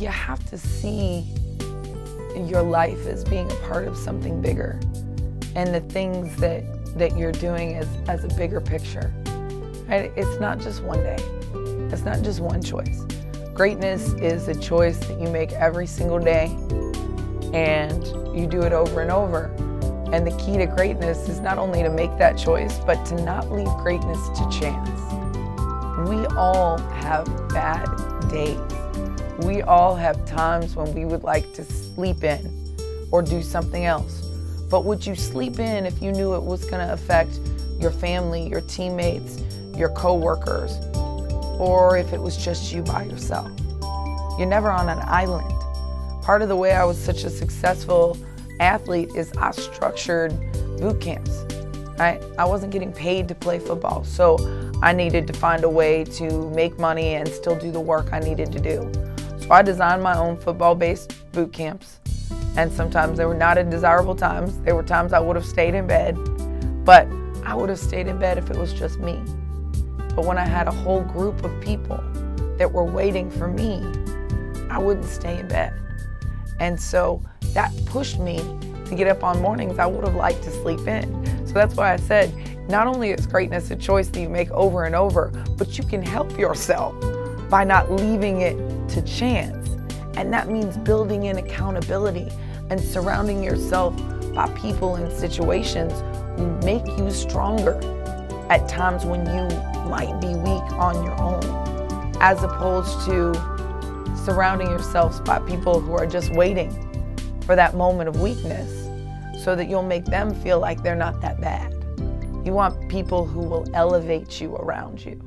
you have to see your life as being a part of something bigger and the things that, that you're doing as, as a bigger picture. Right? It's not just one day. It's not just one choice. Greatness is a choice that you make every single day and you do it over and over. And the key to greatness is not only to make that choice, but to not leave greatness to chance. We all have bad days. We all have times when we would like to sleep in or do something else. But would you sleep in if you knew it was going to affect your family, your teammates, your coworkers, or if it was just you by yourself? You're never on an island. Part of the way I was such a successful athlete is I structured boot camps. Right? I wasn't getting paid to play football, so I needed to find a way to make money and still do the work I needed to do. So I designed my own football-based boot camps, and sometimes they were not at desirable times. There were times I would have stayed in bed, but I would have stayed in bed if it was just me. But when I had a whole group of people that were waiting for me, I wouldn't stay in bed. And so that pushed me to get up on mornings I would have liked to sleep in. So that's why I said, not only is greatness a choice that you make over and over, but you can help yourself by not leaving it to chance. And that means building in accountability and surrounding yourself by people and situations who make you stronger at times when you might be weak on your own, as opposed to surrounding yourselves by people who are just waiting for that moment of weakness so that you'll make them feel like they're not that bad. You want people who will elevate you around you.